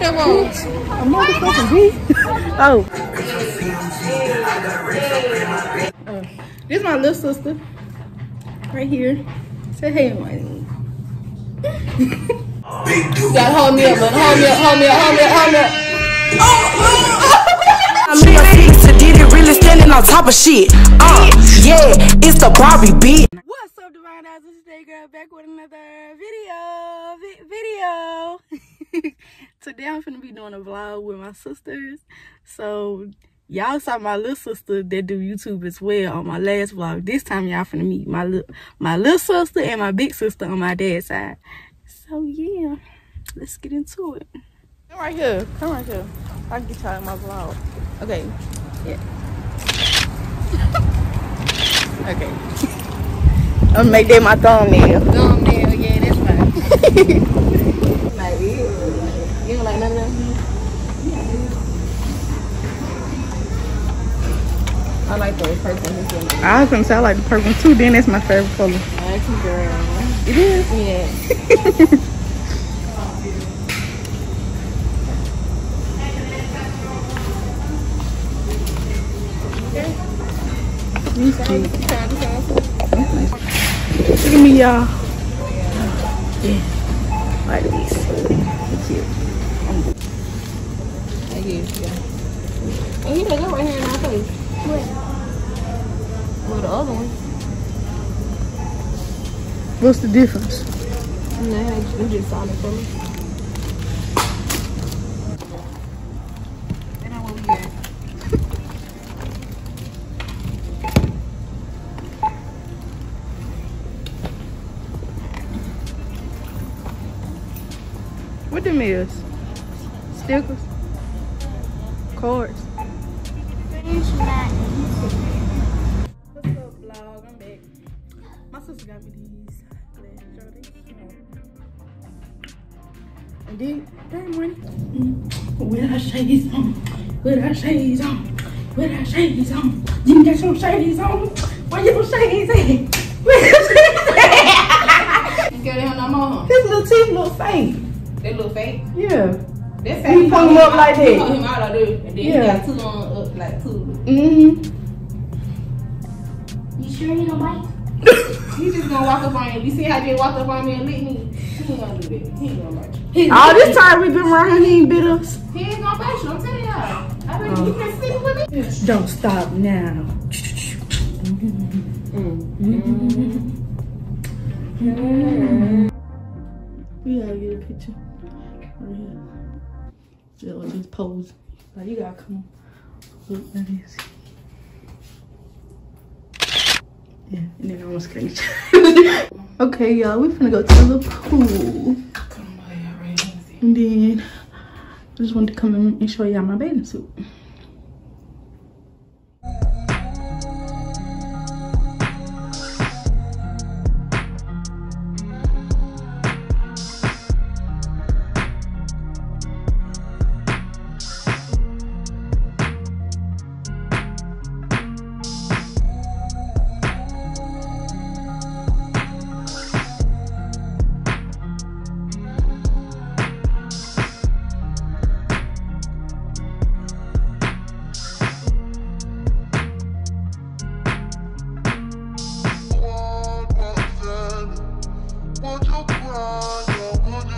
what that was? A motherfucking bee. oh. Uh, this is my little sister. Right here. Say hey, money. Gotta hold me up, man. Hold me up, hold me up, hold me up, hold me up. I'm in a to did it really standing on top of shit. Uh, yeah, it's the Barbie beat. What's up, Devine Eyes? This is Day Girl back with another video. Vi- video. Today I'm gonna be doing a vlog with my sisters. So y'all saw my little sister that do YouTube as well on my last vlog. This time y'all finna meet my little my little sister and my big sister on my dad's side. So yeah, let's get into it. Come right here. Come right here. I can get y'all in my vlog. Okay. Yeah. okay. I'm gonna make that my thumbnail. Thumbnail, yeah, that's fine. like, I like the purple in. I was gonna say I like the purple too. Then that's my favorite color. That's girl. It is. Yeah. Look at me, y'all. Yeah. Like these. Cute. Thank you. Yeah. And he doesn't go right here in our face. Where? Well, the other one. What's the difference? Nah, we just saw it from That ain't what we got. What them is? Stickers? Cards? What's up, vlog? I'm back. My sister got me these glass Jordans, know. And then, damn money. With our shades on, with our shades on, with our shades on. You got some shades on? Where your shades at? Where your shades at? You got him no more? His little teeth look faint. That little fake. Yeah. That's You pull him up like that. You pull him out of there, and then Yeah. he got two on like two. Mm-hmm. You sure you don't bite? He just gonna walk up on you. You see how they walked up on me and lick me? He ain't gonna do that. He ain't gonna bite you. All this time we been around he ain't bit us. He ain't gonna bite you. I'm telling y'all. I mean, you can sleep with me. Don't stop now. We gotta get a picture right here. Just pose. Like you gotta come. Look, that is. Yeah, and then I'm gonna screen Okay, y'all, we finna go to the pool. And then I just wanted to come in and show y'all my bathing suit. You me? Me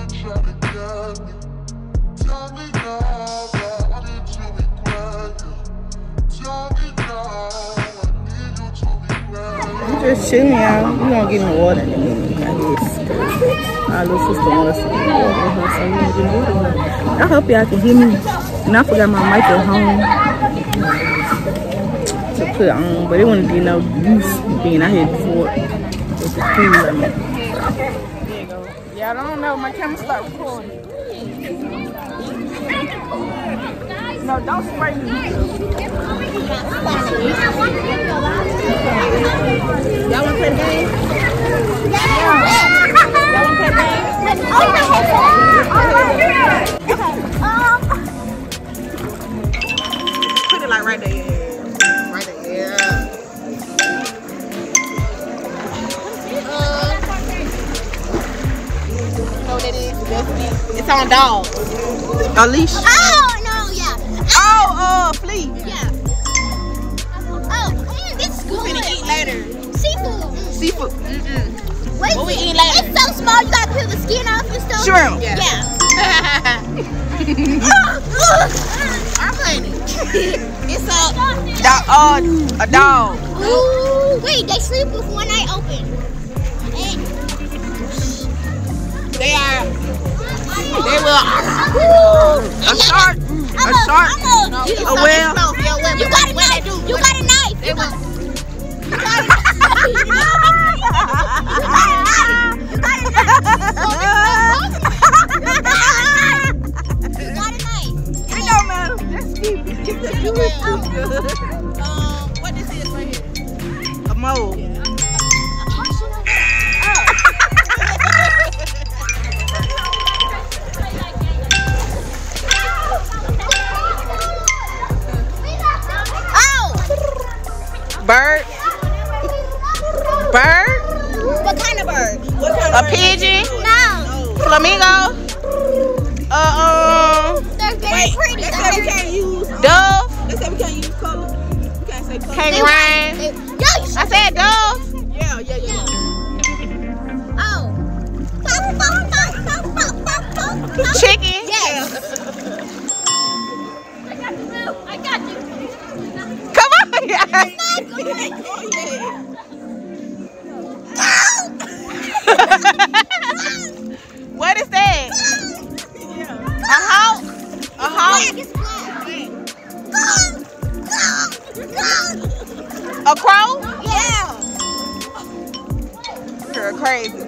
me I need you. Gonna get in water in a minute, I guess. My little sister wants to water so. I hope y'all can hear me. And I forgot my mic at home to put on, but it wouldn't be no use being out here before with the pool. I mean. There you go. Y'all don't know, my camera start recording. No, don't spray me. Y'all wanna play the game? Y'all wanna play the game? Put it like right there. On dogs. A leash. Oh no, yeah. Oh, uh, flea. Yeah. Oh, mm, this is We're gonna eat later. Seafood. Seafood. Wait, What we eat later? It's so small, you gotta peel the skin off and stuff. Shrimp. Yeah. Yeah. I'm playing it. It's a Dog, uh, a dog. Ooh, wait, they sleep with one eye open. And, they are they will A shark. I'm A shark. A, you, A whale. you got a knife. You got a knife. Flamingo. Uh, um, They're very pretty. They said we can't use dove. they said we can't use color. We can't say color. Can't rhyme. Yo, you I said dove. Yeah, yeah, yeah. Oh. Pop, pop. Chicken. Yes. I got you. I got you. Come on, yes. what is that? A hawk? A hawk? A crow? Yeah. Girl, crazy.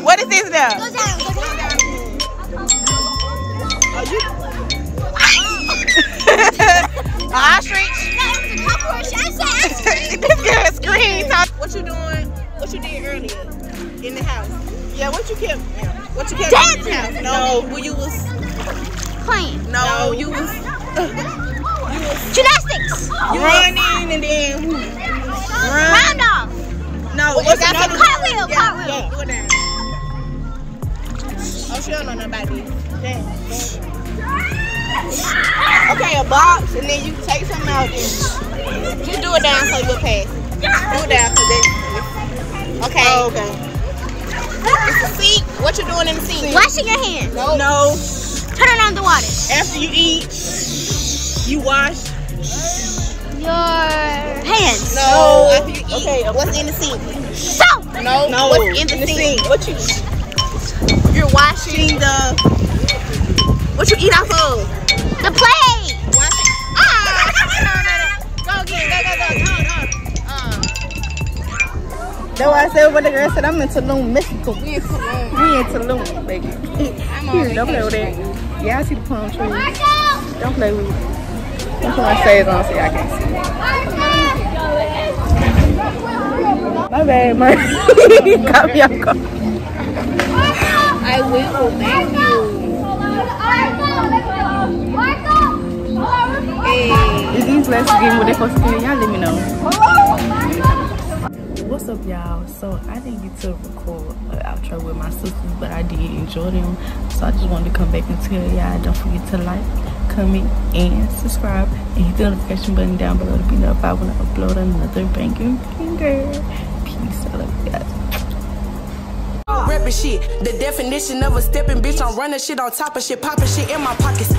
What is this now? Go down, go down. A ostrich? That was a cockroach. I said this girl screamed. What you doing? What you did earlier in the house? Yeah, what you kept? What you kept Dancing. in the house? No, when you was playing. no, you was uh, You was Gymnastics. running and then run. Round off. No, What what's that? another Cartwheel, Yeah, cartwheel. Yeah, do it down. Oh, she don't know nothing about this. Okay, a box, and then you take something out and just do it down so you'll pass it. Do it down, cause it. Okay. Oh, okay. It's sink. What you doing in the sink? Washing your hands. No. No. Turn on the water. After you eat, you wash. Your hands. No. After you eat, okay. what's in the sink? Soap. No. No. What's in the, sink? What you? You're washing the. What you eat off of? The plate. Wash it. Ah! Go again. Go, go, go. Hold, hold. Uh. That's why I said what the girl said. I'm in Tulum, Mexico. We in Tulum. We in Tulum, baby. I'm Here, don't play with that. Yeah, I see the palm trees. Don't play with it. Don't put my shades on so I can't see. My bad, Murphy. Got me off guard. I will. Thank you. Hey. If these lessons getting what they're supposed to do, y'all let me know. What's up, y'all? So I didn't get to record an outro with my sisters, but I did enjoy them. So I just wanted to come back and tell y'all, don't forget to like, comment, and subscribe, and hit the notification button down below to be notified when I upload another banging finger Peace. I love you guys. Shit, the definition of a stepping bitch. I'm running shit on top of shit, popping shit in my pockets.